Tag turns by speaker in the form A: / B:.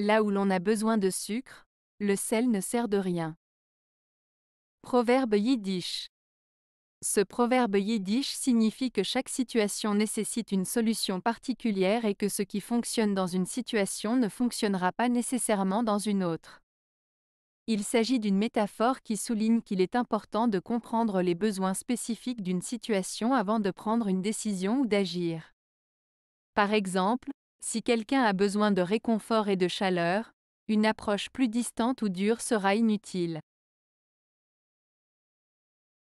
A: Là où l'on a besoin de sucre, le sel ne sert de rien. Proverbe yiddish. Ce proverbe yiddish signifie que chaque situation nécessite une solution particulière et que ce qui fonctionne dans une situation ne fonctionnera pas nécessairement dans une autre. Il s'agit d'une métaphore qui souligne qu'il est important de comprendre les besoins spécifiques d'une situation avant de prendre une décision ou d'agir. Par exemple, si quelqu'un a besoin de réconfort et de chaleur, une approche plus distante ou dure sera inutile.